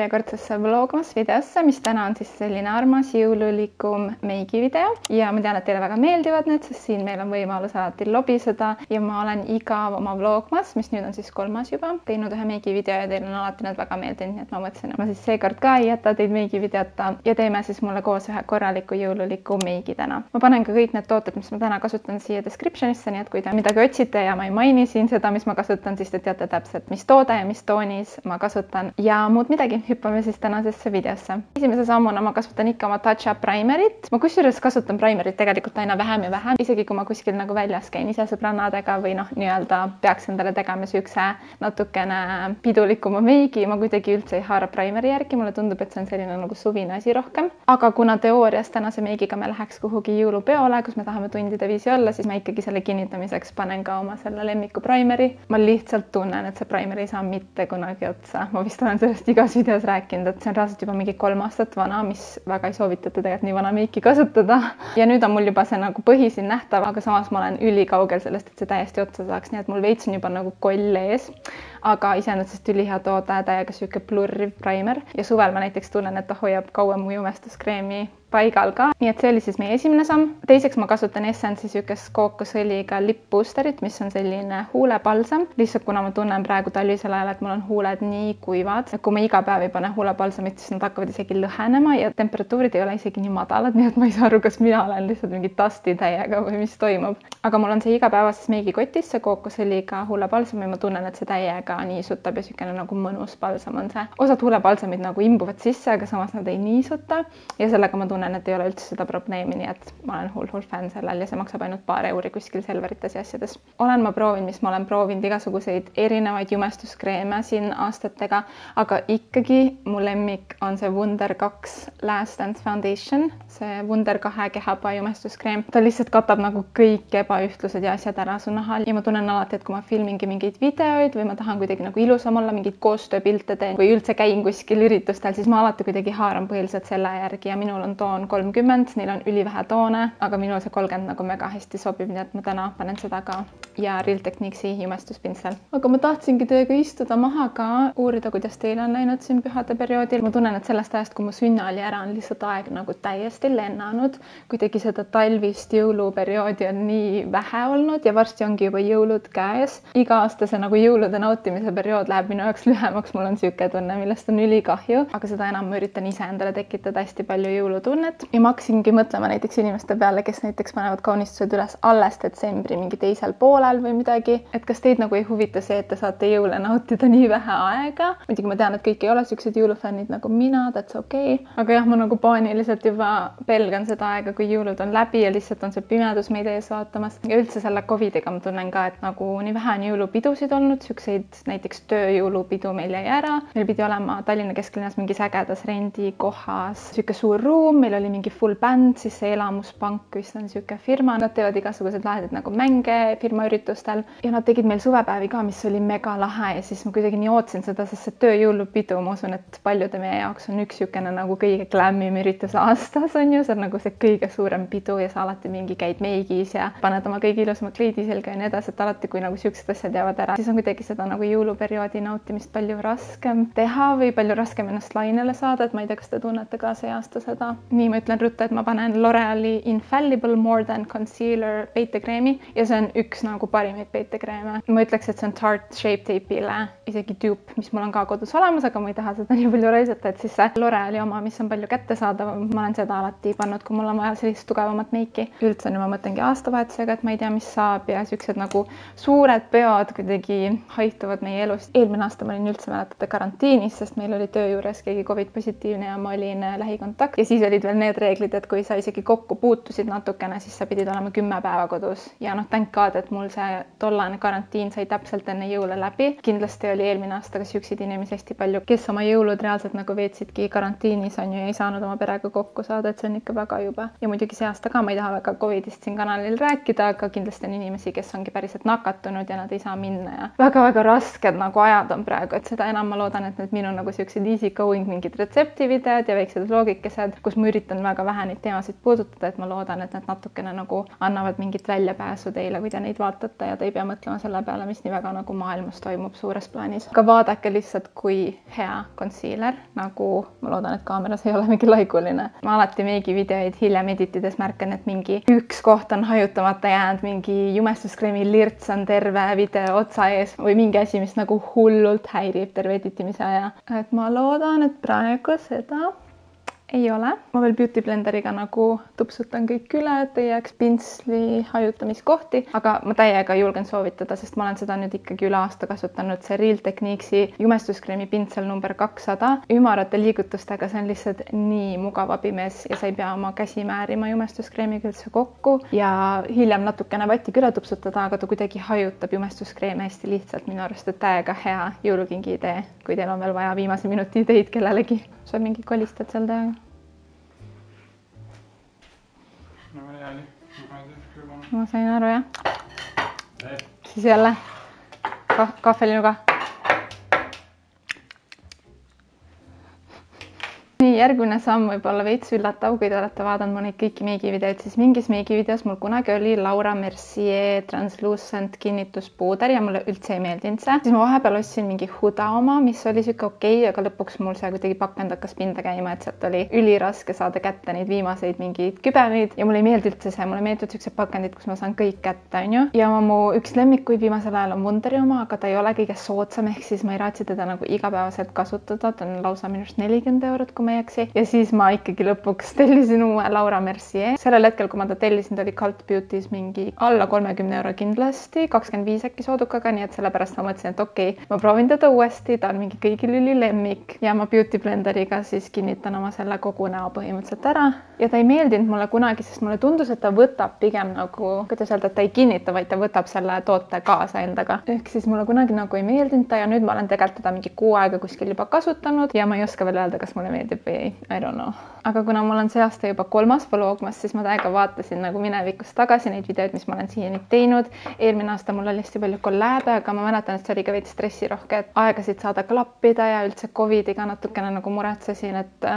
järjekordsesse Vlogmas videosse, mis täna on siis selline armas jõululikum meigivideo. Ja ma tean, et teile väga meeldivad need, sest siin meil on võimalus alati lobiseda. Ja ma olen iga oma Vlogmas, mis nüüd on siis kolmas juba, teinud ühe meigivideo ja teile on alati need väga meeldinud, nii et ma mõtlesin, et ma siis seekord ka ei jäta teid meigivideota. Ja teeme siis mulle koos ühe korraliku jõululiku meigi täna. ma panen ka kõik need tooted, mis ma täna kasutan siia description'isse, nii et kui te midagi otsite ja ma ei maini siin seda, mis ma kasutan, siis te teate täpselt, mis toode ja mis toonis ma kasutan. Ja muud midagi, hüppame siis tänasesse videosse. esimese sammuna ma kasutan ikka oma Up Primerit, ma kusjuures kasutan Primerit tegelikult aina vähem ja vähem, isegi kui ma kuskil nagu väljas käin ise sõbrannadega või noh, nii-öelda peaks endale tegema siukse natukene pidulikuma meigi, ma kuidagi üldse ei haara Primeri järgi, mulle tundub, et see on selline nagu suvine asi rohkem. aga kuna teoorias tänase meigiga me läheks kuhugi jõulupeole, kus me tahame tundide viisi olla, siis ma ikkagi selle kinnitamiseks panen ka oma selle lemmiku Primeri. ma lihtsalt tunnen, et see Primer ei saa mitte kunagi otsa, ma vist olen sellest igas videos rääkinud, et see on reaalselt juba mingi kolm aastat vana, mis väga ei soovitata tegelikult nii vana meiki kasutada. ja nüüd on mul juba see nagu põhi siin nähtav, aga samas ma olen ülikaugel sellest, et see täiesti otsa saaks, nii et mul veits on juba nagu koll ees. Aga iseenesest ülihea toode, täiega sihuke plurriv primer ja suvel ma näiteks tunnen, et ta hoiab kauem mu jumestuskreemi paigal ka, nii et see oli siis meie esimene samm. teiseks ma kasutan Essence'i niisugust kookosõliga lip boosterit, mis on selline huulepalsam, lihtsalt kuna ma tunnen praegu talvisel ajal, et mul on huuled nii kuivad, et kui ma iga päev ei pane huulepalsamit, siis nad hakkavad isegi lõhenema ja temperatuurid ei ole isegi nii madalad, nii et ma ei saa aru, kas mina olen lihtsalt mingi dust'i täiega või mis toimub. aga mul on see igapäevases meigikotis, see kookosõliga huulepalsam ja ma tunnen, et see täiega niisutab ja niisugune nagu mõnus palsam on see. osad huulepalsamid nagu imbuvad sisse, aga samas nad ei niisuta ja sellega ma tunnen et ei ole üldse seda probleemi, nii et ma olen hull-hull fänn sellel ja see maksab ainult paar euri kuskil Selverites ja asjades. olen ma proovinud, mis ma olen proovinud igasuguseid erinevaid jumestuskreeme siin aastatega, aga ikkagi mu lemmik on see Wunder kaks Last Dance Foundation, see Wunder kahe kehapaa jumestuskreem. ta lihtsalt katab nagu kõik ebaühtlused ja asjad ära su nahal ja ma tunnen alati, et kui ma filmingi mingeid videoid või ma tahan kuidagi nagu ilusam olla, mingeid koostööpilte teen või üldse käin kuskil üritustel, siis ma alati kuidagi haaran põhiliselt selle järgi ja minul on too toon kolmkümmend, neil on ülivähe toone, aga minul see kolmkümmend nagu mega hästi sobib, nii et ma täna panen seda ka ja Real Techniques'i jumestuspintsel. aga ma tahtsingi teiega istuda maha ka, uurida, kuidas teil on läinud siin pühade perioodil. ma tunnen, et sellest ajast, kui mu sünna oli ära, on lihtsalt aeg nagu täiesti lennanud. kuidagi seda talvist jõuluperioodi on nii vähe olnud ja varsti ongi juba jõulud käes. iga-aastase nagu jõulude nautimise periood läheb minu jaoks lühemaks, mul on niisugune tunne, millest on ülikahju, aga seda enam ma üritan ise endale tekitada hästi palju jõulutunnet tunnet ja ma hakkasingi mõtlema näiteks inimeste peale, kes näiteks panevad kaunistused üles alles detsembri mingi teisel poolel või midagi, et kas teid nagu ei huvita see, et te saate jõule nautida nii vähe aega. muidugi ma tean, et kõik ei ole siuksed jõulufännid nagu mina, that's okei okay., aga jah, ma nagu paaniliselt juba pelgan seda aega, kui jõulud on läbi ja lihtsalt on see pimedus meid ees vaatamas ja üldse selle Covidiga ma tunnen ka, et nagu nii vähe on jõulupidusid olnud, siukseid näiteks tööjõulupidu meil jäi ära, meil pidi olema Tallinna kesklinnas mingis ägedas rendikohas sihuke suur ruum, meil oli mingi full bänd, siis see Elamuspank vist on niisugune firma, nad teevad igasuguseid lahedaid nagu mänge firmaüritustel. Ja nad tegid meil suvepäevi ka, mis oli mega lahe ja siis ma kuidagi nii ootasin seda, sest see tööjõulupidu, ma usun, et paljude meie jaoks on üks niisugune nagu kõige glämmim üritus aastas on ju, see on nagu see kõige suurem pidu ja sa alati mingi käid meigis ja paned oma kõige ilusama kleidi selga ja nii edasi, et alati, kui nagu niisugused asjad jäävad ära, siis on kuidagi seda nagu jõuluperioodi nautimist palju raskem teha või palju raskem ennast lainele saada, et ma ei tea, kas te tunnete ka see aasta seda nii ma ütlen ruttu, et ma panen L'Oreali Infallible More Than Concealer peitekreemi ja see on üks nagu parimaid peitekreeme. ma ütleks, et see on Tarte Shape Tape'ile isegi dupe, mis mul on ka kodus olemas, aga ma ei taha seda nii palju raisata, et siis see L'Oreali oma, mis on palju kättesaadavam, ma olen seda alati pannud, kui mul on vaja sellist tugevamat meiki. üldse nüüd ma mõtlengi aastavahetusega, et ma ei tea, mis saab ja siuksed nagu suured peod kuidagi haihtuvad meie elust. eelmine aasta ma olin üldse mäletate karantiinis, sest meil oli töö juures keegi Covid positiivne ja ma olin lähikontakt ja siis olid veel need reeglid, et kui sa isegi kokku puutusid natukene, siis sa pidid olema kümme päeva kodus ja noh, thank god, et mul see tollane karantiin sai täpselt enne jõule läbi. kindlasti oli eelmine aasta ka siukseid inimesi hästi palju, kes oma jõulud reaalselt nagu veetsidki karantiinis on ju, ei saanud oma perega kokku saada, et see on ikka väga jube. ja muidugi see aasta ka ma ei taha väga Covidist siin kanalil rääkida, aga kindlasti on inimesi, kes ongi päriselt nakatunud ja nad ei saa minna ja väga-väga rasked nagu ajad on praegu, et seda enam ma loodan, et need minu nagu siuksed easy going mingid retseptivideod ja väiksed vlogikesed, kus ma üritan väga vähe neid teemasid puudutada, et ma loodan, et need natukene nagu annavad mingit väljapääsu teile, kui te neid vaatate ja te ei pea mõtlema selle peale, mis nii väga nagu maailmas toimub suures plaanis. aga vaadake lihtsalt, kui hea concealer, nagu ma loodan, et kaameras ei ole mingi laiguline. ma alati meigivideoid hiljem editides märkan, et mingi üks koht on hajutamata jäänud, mingi jumestuskreemi lirts on terve video otsa ees või mingi asi, mis nagu hullult häirib terve editimise aja. et ma loodan, et praegu seda ei ole, ma veel Beauty Blenderiga nagu tupsutan kõik üle, et ei jääks pintsli hajutamiskohti, aga ma täiega julgen soovitada, sest ma olen seda nüüd ikkagi üle aasta kasutanud, see Real Techniques'i jumestuskreemi pintsel number kakssada, ümarate liigutustega, see on lihtsalt nii mugav abimees ja sa ei pea oma käsi määrima jumestuskreemiga üldse kokku. Ja hiljem natukene vatiga üle tupsutada, aga ta kuidagi hajutab jumestuskreemi hästi lihtsalt. Minu arust, et täiega hea jõulukingi idee, kui teil on veel vaja viimase minuti ideid kellelegi. Sa mingi kolistad seal taga? Ma sain aru jah. siis jälle ka kahvelinuga järgmine samm võib olla veits üllatav, kui te olete vaadanud mu neid kõiki meigivideoid, siis mingis meigivideos mul kunagi oli Laura Mercier Translucent kinnituspuuder ja mulle üldse ei meeldinud see. siis ma vahepeal ostsin mingi Huda oma, mis oli sihuke okei okay,, aga lõpuks mul see kuidagi pakend hakkas pinda käima, et sealt oli üliraske saada kätte neid viimaseid mingeid kübemeid ja mulle ei meeldi üldse see, mulle meeldivad siuksed pakendid, kus ma saan kõik kätte, onju. ja mu üks lemmikuid viimasel ajal on Wonderi oma, aga ta ei ole kõige soodsam, ehk siis ma ei raatsi teda nagu igapäevaselt kasutada, ta on lausa minu arust nelikümmend eurot, kui ma ei eksi. Ja siis ma ikkagi lõpuks tellisin uue Laura Mercier. sellel hetkel, kui ma ta tellisin, ta oli Cult Beauty's mingi alla kolmekümne euro kindlasti, kakskümmend viis äkki soodukaga, nii et sellepärast ma mõtlesin, et okei okay,, ma proovin teda uuesti, ta on mingi kõigil ülilemmik ja ma Beauty Blenderiga siis kinnitan oma selle kogu näo põhimõtteliselt ära. ja ta ei meeldinud mulle kunagi, sest mulle tundus, et ta võtab pigem nagu, kuidas öelda, et ta ei kinnita, vaid ta võtab selle toote kaasa endaga. ehk siis mulle kunagi nagu ei meeldinud ta ja nüüd ma olen tegelikult teda mingi kuu aega kuskil juba kasutanud ja ma ei oska veel öelda, kas mulle meeldib meeldib või I don't know. aga kuna mul on see aasta juba kolmas Vlogmas, siis ma täiega vaatasin nagu minevikus tagasi neid videoid, mis ma olen siiani teinud. eelmine aasta mul oli hästi palju kolläebe, aga ma mäletan, et see oli ka veits stressirohke, et aegasid saada klappida ja üldse Covidiga natukene nagu muretsesin, et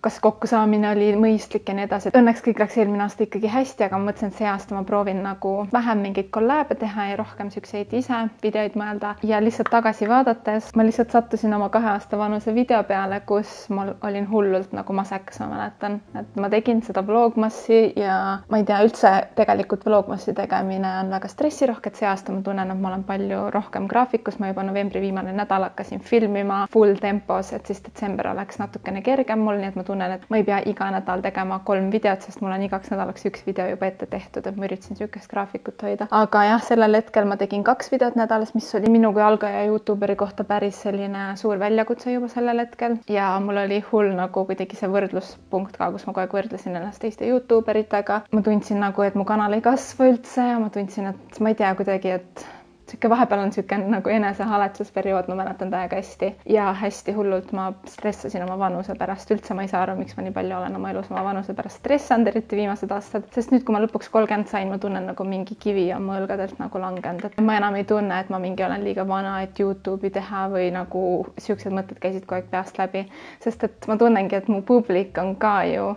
kas kokkusaamine oli mõistlik ja nii edasi, et õnneks kõik läks eelmine aasta ikkagi hästi, aga ma mõtlesin, et see aasta ma proovin nagu vähem mingeid kolläebe teha ja rohkem siukseid ise videoid mõelda. Ja lihtsalt tagasi vaadates ma lihtsalt sattusin oma kahe aasta vanuse video peale, kus mul olin hullult nagu masekas, ma mäletan, et ma tegin seda Vlogmassi ja ma ei tea, üldse tegelikult Vlogmassi tegemine on väga stressirohke, et see aasta ma tunnen, et ma olen palju rohkem graafikus, ma juba novembri viimane nädal hakkasin filmima full tempos, et siis detsember oleks natukene kergem mul, nii et ma tunnen, et ma ei pea iga nädal tegema kolm videot, sest mul on igaks nädalaks üks video juba ette tehtud, et ma üritasin niisugust graafikut hoida. aga jah, sellel hetkel ma tegin kaks videot nädalas, mis oli minu kui algaja Youtuberi kohta päris selline suur väljakutse juba sellel hetkel ja mul oli hull nagu kuidagi see võrdluspunkt ka, kus ma kogu aeg võrdlesin ennast teiste Youtube eritega. ma tundsin nagu, et mu kanal ei kasva üldse ja ma tundsin, et ma ei tea kuidagi, et niisugune vahepeal on niisugune nagu enesehaletsusperiood, ma mäletan täiega hästi. Ja hästi hullult ma stressasin oma vanuse pärast, üldse ma ei saa aru, miks ma nii palju olen oma elus oma vanuse pärast stressanud, eriti viimased aastad, sest nüüd, kui ma lõpuks kolmkümmend sain, ma tunnen nagu mingi kivi on mu õlgadelt nagu langenud, et ma enam ei tunne, et ma mingi olen liiga vana, et Youtube'i teha või nagu siuksed mõtted käisid kogu aeg peast läbi, sest et ma tunnengi, et mu publik on ka ju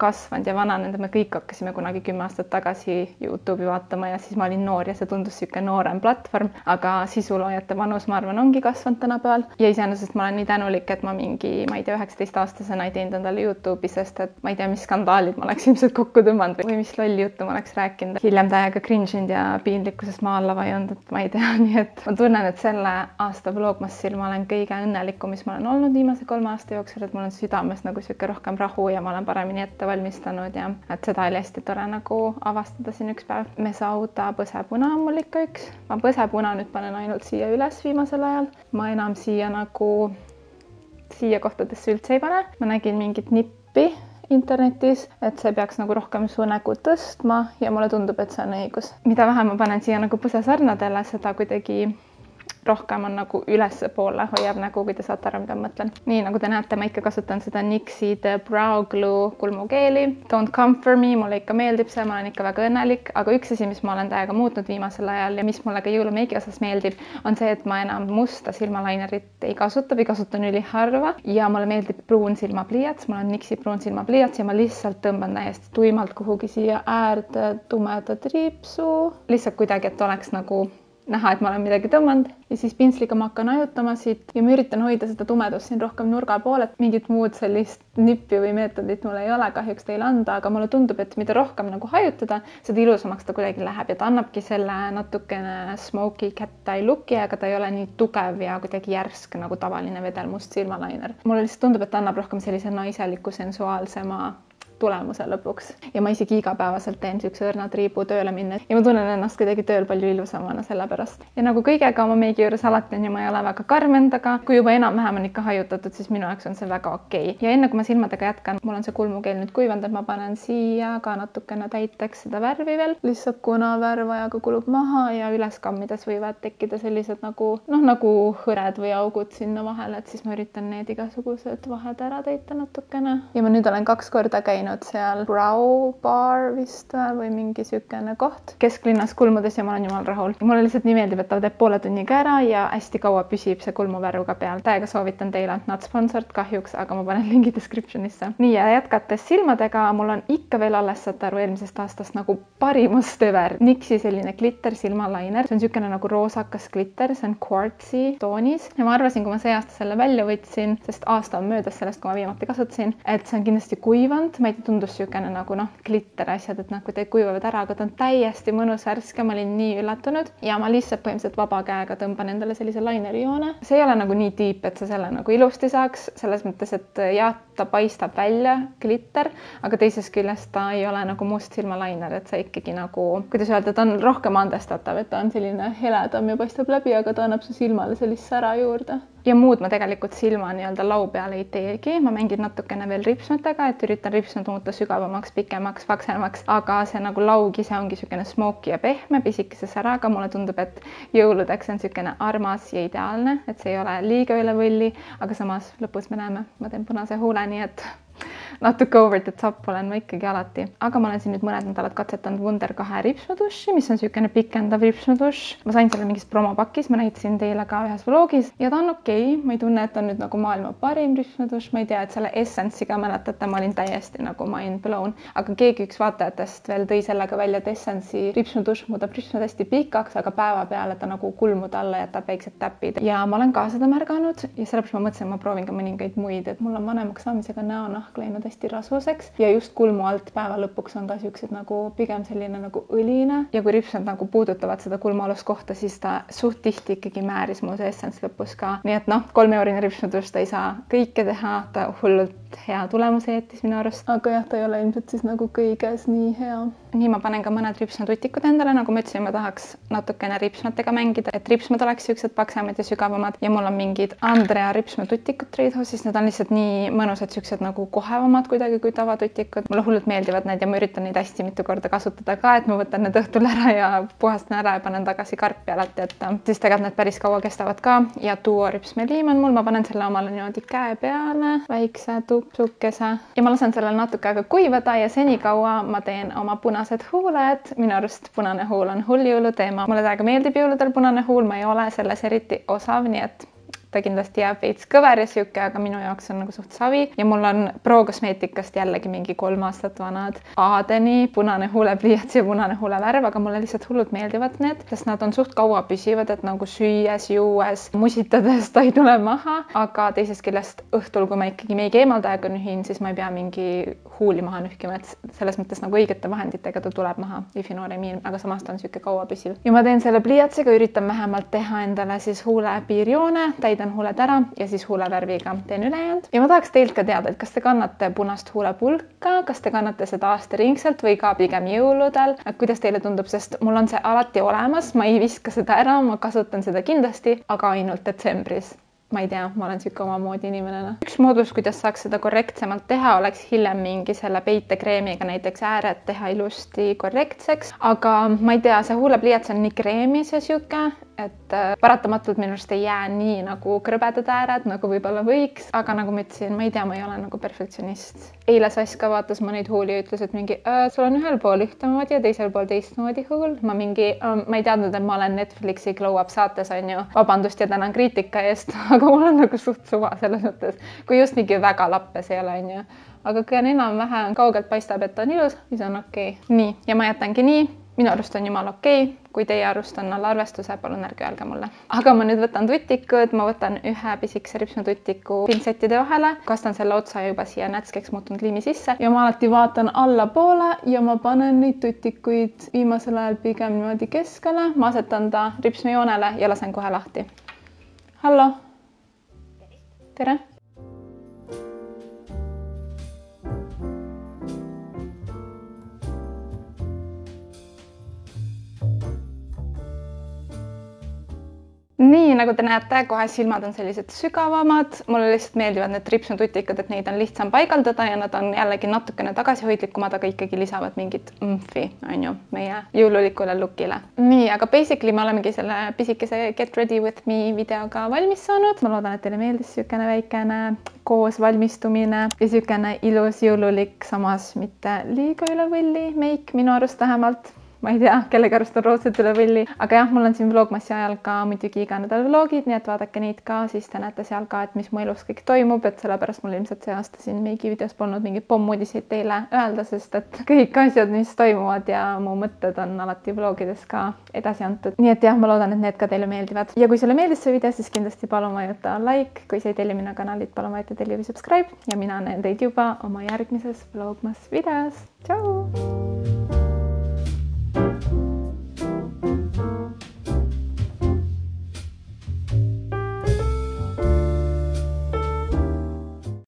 kasvanud ja vananenud, me kõik hakkasime kunagi kümme aastat tagasi Youtube'i vaatama ja siis ma olin noor ja see tundus niisugune noorem platvorm, aga sisuloojate vanus, ma arvan, ongi kasvanud tänapäeval ja iseenesest ma olen nii tänulik, et ma mingi, ma ei tea, üheksateistaastasena ei teinud endale Youtube'i, sest et ma ei tea, mis skandaalid ma oleks ilmselt kokku tõmmanud või mis lolli juttu ma oleks rääkinud. hiljem täiega cringe inud ja piinlikkusest maa alla vajunud, et ma ei tea, nii et ma tunnen, et selle aasta Vlogmassil ma olen kõige õnnelikum, mis ma olen olnud viimase kolme aasta jooksul, et mul on südames nagu niisugune rohkem rahu ja ma olen paremini ette valmistanud ja et seda oli hästi tore nagu avastada siin üks päev. Mesauda põsepuna on mul ikka üks, ma põsepuna nüüd panen ainult siia üles viimasel ajal, ma enam siia nagu siia kohtadesse üldse ei pane, ma nägin mingit nippi internetis, et see peaks nagu rohkem su nägu tõstma ja mulle tundub, et see on õigus. mida vähem ma panen siia nagu põsesarnadele, seda kuidagi rohkem on nagu ülespoole hoiab nägu, kui te saate aru, mida ma mõtlen. nii nagu te näete, ma ikka kasutan seda The Brow Glue kulmukeeli. Don't comfort me, mulle ikka meeldib see, ma olen ikka väga õnnelik, aga üks asi, mis ma olen täiega muutnud viimasel ajal ja mis mulle ka jõulumeigi osas meeldib, on see, et ma enam musta silmalainerit ei kasuta või kasutan üliharva ja mulle meeldib pruun silmapliiats, mul on NYX-i pruun silmapliiats ja ma lihtsalt tõmban täiesti tuimalt kuhugi siia äärde tumeda triipsu, lihtsalt kuidagi, et oleks nagu näha, et ma olen midagi tõmmanud ja siis pintsliga ma hakkan hajutama siit ja ma üritan hoida seda tumedust siin rohkem nurga pool, et mingit muud sellist nippi või meetodit mul ei ole kahjuks teile anda, aga mulle tundub, et mida rohkem nagu hajutada, seda ilusamaks ta kuidagi läheb ja ta annabki selle natukene smoky cat eye look'i, aga ta ei ole nii tugev ja kuidagi järsk nagu tavaline vedelmust silmalainer. mulle lihtsalt tundub, et ta annab rohkem sellise naiseliku sensuaalsema tulemuse lõpuks. Ja ma isegi igapäevaselt teen niisuguse õrna triibu tööle minnes. Ja ma tunnen ennast kuidagi tööl palju ilusamana selle pärast. ja nagu kõigega oma meigi juures alati on ju, ma ei ole väga karm endaga, kui juba enam-vähem on ikka hajutatud, siis minu jaoks on see väga okei. Okay. ja enne kui ma silmadega jätkan, mul on see kulmukeel nüüd kuivanud, et ma panen siia ka natukene täiteks seda värvi veel, lihtsalt kuna värv ajaga kulub maha ja üles kammides võivad tekkida sellised nagu noh, nagu hõred või augud sinna vahele, et siis ma üritan need igasugused vahed ära täita natukene. Ja ma nüüd olen kaks korda käinud käinud seal Brow Bar vist või mingi niisugune koht kesklinnas kulmudes ja ma olen jumala rahul. mulle lihtsalt nii meeldib, et ta teeb poole tunniga ära ja hästi kaua püsib see kulmuvärv ka peal. täiega soovitan teile, not sponsored kahjuks, aga ma panen lingi description'isse. nii ja jätkates silmadega, mul on ikka veel alles, saate aru, eelmisest aastast nagu parimas töver. NYX-i selline glitter silmalainer, see on niisugune nagu roosakas glitter, see on quartzi toonis ja ma arvasin, kui ma see aasta selle välja võtsin, sest aasta on möödas sellest, kui ma viimati kasutasin, et see on kindlasti kuivanud, ma ei tundus niisugune nagu noh, glitter asjad, et noh, kuidagi kuivavad ära, aga ta on täiesti mõnus värske, ma olin nii üllatunud ja ma lihtsalt põhimõtteliselt vaba käega tõmban endale sellise lainerijoone. see ei ole nagu nii tiip, et sa selle nagu ilusti saaks, selles mõttes, et jah, ta paistab välja, glitter, aga teisest küljest ta ei ole nagu must silmalainer, et sa ikkagi nagu, kuidas öelda, ta on rohkem andestatav, et ta on selline heledam ja paistab läbi, aga ta annab su silmale sellist sära juurde ja muud ma tegelikult silma nii-öelda lau peal ei teegi, ma mängin natukene veel ripsmetega, et üritan ripsmed muuta sügavamaks, pikemaks, paksemaks, aga see nagu laug ise ongi niisugune smoky ja pehme pisikese säraga, mulle tundub, et jõuludeks on niisugune armas ja ideaalne, et see ei ole liiga üle võlli, aga samas lõpus me näeme, ma teen punase huule, nii et natuke over the top olen ma ikkagi alati, aga ma olen siin nüüd mõned nädalad katsetanud Wunder kahe ripsmeduši, mis on niisugune pikendav ripsmedušš. ma sain selle mingis promopakis, ma näitasin teile ka ühes vlogis. Ja ta on okei. Okay., ma ei tunne, et on nüüd nagu maailma parim ripsmedušš, ma ei tea, et selle Essence'iga mäletate, ma olin täiesti nagu mind blown, aga keegi üks vaatajatest veel tõi sellega välja, et Essence'i ripsmedušš muudab ripsmed hästi pikaks, aga päevapeale ta nagu kulmude alla jätab väiksed täpid. Ja ma olen ka seda märganud. Ja sellepärast ma mõtlesin, et ma proovin ka mõningaid muid, et mul on vanemaks saamisega näonahk läinud hästi rasvuseks ja just kulmu alt päeva lõpuks on ka siuksed nagu pigem selline nagu õline. Ja kui ripsmed nagu puudutavad seda kulmualust kohta, siis ta suht tihti ikkagi määris mul see essence lõpus ka, nii et noh, kolmeeurine ripsmedus, ta ei saa kõike teha, ta hullult hea tulemuse jättis minu arust, aga jah, ta ei ole ilmselt siis nagu kõiges nii hea. nii ma panen ka mõned ripsmetutikud endale, nagu ma ütlesin, ma tahaks natukene ripsmetega mängida, et ripsmed oleks siuksed paksemad ja sügavamad. Ja mul on mingid Andrea ripsmetutikud Treidhouse'is, need on lihtsalt nii mõnusad, siuksed nagu kohevamad kuidagi kui tavatutikud. mulle hullult meeldivad need ja ma üritan neid hästi mitu korda kasutada ka, et ma võtan need õhtul ära ja puhastan ära ja panen tagasi karpi alati, et äh, siis tegelikult need päris kaua kestavad ka ja Duo ripsmeliim on mul, ma panen selle omale niimoodi käe peale, väikse tupsukese ja ma lasen sellel natuke aega kuivada ja senikaua ma teen oma punased huuled. minu arust punane huul on hull jõuluteema, mulle täiega meeldib jõuludel punane huul, ma ei ole selles eriti osav, nii et ta kindlasti jääb veits kõver ja sihuke, aga minu jaoks on nagu suht savi. Ja mul on Pro kosmeetikast jällegi mingi kolm aastat vanad Adeni punane huulepliiats ja punane huulevärv, aga mulle lihtsalt hullult meeldivad need, sest nad on suht kaua püsivad, et nagu süües, juues, musitades ta ei tule maha, aga teisest küljest õhtul, kui ma ikkagi meigi eemaldajaga nühin, siis ma ei pea mingi huuli maha nühkima, et selles mõttes nagu õigete vahenditega ta tuleb maha, if you know what I mean, aga samas ta on niisugune kauapüsiv ja ma teen selle pliiatsiga, üritan vähemalt teha endale siis huule piirjoone, täidan täidan huuled ära ja siis huulevärviga teen ülejäänud. ja ma tahaks teilt ka teada, et kas te kannate punast huulepulka, kas te kannate seda aastaringselt või ka pigem jõuludel, kuidas teile tundub, sest mul on see alati olemas, ma ei viska seda ära, ma kasutan seda kindlasti, aga ainult detsembris ma ei tea, ma olen niisugune omamoodi inimene. Noh. üks moodus, kuidas saaks seda korrektsemalt teha, oleks hiljem mingi selle peitekreemiga näiteks ääred teha ilusti korrektseks, aga ma ei tea, see huulepliiats on nii kreemis ja sihuke, et äh, paratamatult minu arust ei jää nii nagu krõbedad ääred, nagu võib-olla võiks, aga nagu ma ütlesin, ma ei tea, ma ei ole nagu perfektsionist. eile Sass ka vaatas mu neid huuli ja ütles, et mingi äh, sul on ühel pool ühtemoodi ja teisel pool teistmoodi huul. ma mingi äh,, ma ei teadnud, et ma olen Netflixi Glow Up saates on ju. vabandust ja tänan kriitika eest, aga mul on nagu suht suva selles mõttes, kui just mingi väga lappes ei ole, on ju aga kui on enam-vähem kaugelt paistab, et on ilus, siis on okei okay.. nii, ja ma jätangi nii, minu arust on jumala okei okay., kui teie arust on alla arvestuse, palun ärge öelge mulle. aga ma nüüd võtan tutikud, ma võtan ühe pisikese ripsmetutiku pintsettide vahele, kastan selle otsa juba siia nätskeks muutunud liimi sisse ja ma alati vaatan allapoole ja ma panen neid tutikuid viimasel ajal pigem niimoodi keskele, ma asetan ta ripsmejoonele ja lasen kohe lahti. hallo. Tere nii nagu te näete, kohe silmad on sellised sügavamad, mulle lihtsalt meeldivad need ripsnututikad, et neid on lihtsam paigaldada ja nad on jällegi natukene tagasihoidlikumad, aga ikkagi lisavad mingit mfi, on ju, meie jõululikule lookile. nii, aga basically me olemegi selle pisikese Get ready with me videoga valmis saanud. ma loodan, et teile meeldis niisugune väikene koos valmistumine ja niisugune ilus jõululik, samas mitte liiga üle võlli meik minu arust vähemalt ma ei tea, kellega arust on rootsed üle võlli, aga jah, mul on siin Vlogmassi ajal ka muidugi iga nädal vlogid, nii et vaadake neid ka, siis te näete seal ka, et mis mu elus kõik toimub, et sellepärast mul ilmselt see aasta siin meigi videos polnud mingeid pommuudiseid teile öelda, sest et kõik asjad, mis toimuvad ja mu mõtted on alati vlogides ka edasi antud. nii et jah, ma loodan, et need ka teile meeldivad ja kui sulle meeldis see video, siis kindlasti palun vajuta like, kui sa ei telli minu kanalit, palun vajuta telli või subscribe ja mina näen teid juba oma järgmises Vlogmas videos. tšau.